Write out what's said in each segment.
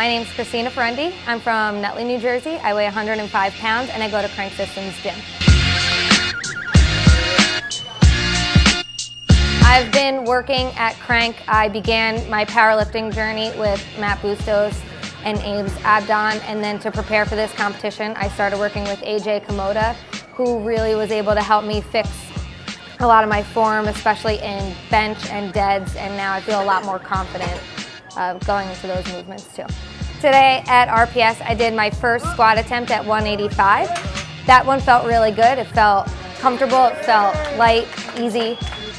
my name is Christina Ferinde. I'm from Nutley, New Jersey. I weigh 105 pounds and I go to Krank Systems Gym. I've been working at Krank. I began my powerlifting journey with Matt Bustos and Abe's Abdon, and then to prepare for this competition, I started working with AJ Komoda, who really was able to help me fix a lot of my form, especially in bench and deads, and now I feel a lot more confident uh, going into those movements too. Today at RPS, I did my first squat attempt at 185. That one felt really good. It felt comfortable, it felt light, easy.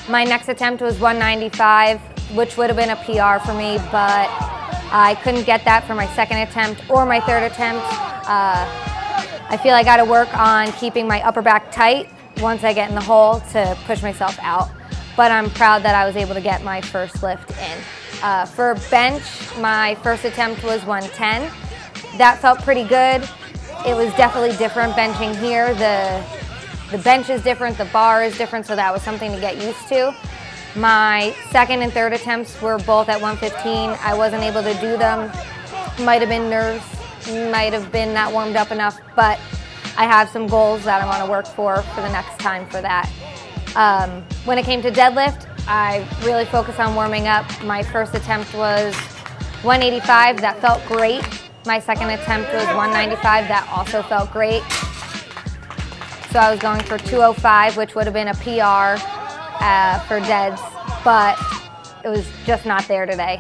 My next attempt was 195, which would have been a PR for me, but I couldn't get that for my second attempt or my third attempt. Uh, I feel I got to work on keeping my upper back tight once I get in the hole to push myself out. But I'm proud that I was able to get my first lift in. Uh, for bench, my first attempt was 110. That felt pretty good. It was definitely different benching here. The, the bench is different, the bar is different, so that was something to get used to. My second and third attempts were both at 115. I wasn't able to do them. Might have been nerves, might have been not warmed up enough, but I have some goals that I want to work for for the next time for that. Um, when it came to deadlift, I really focused on warming up. My first attempt was 185, that felt great. My second attempt was 195, that also felt great. So I was going for 205, which would have been a PR uh, for deads, but it was just not there today.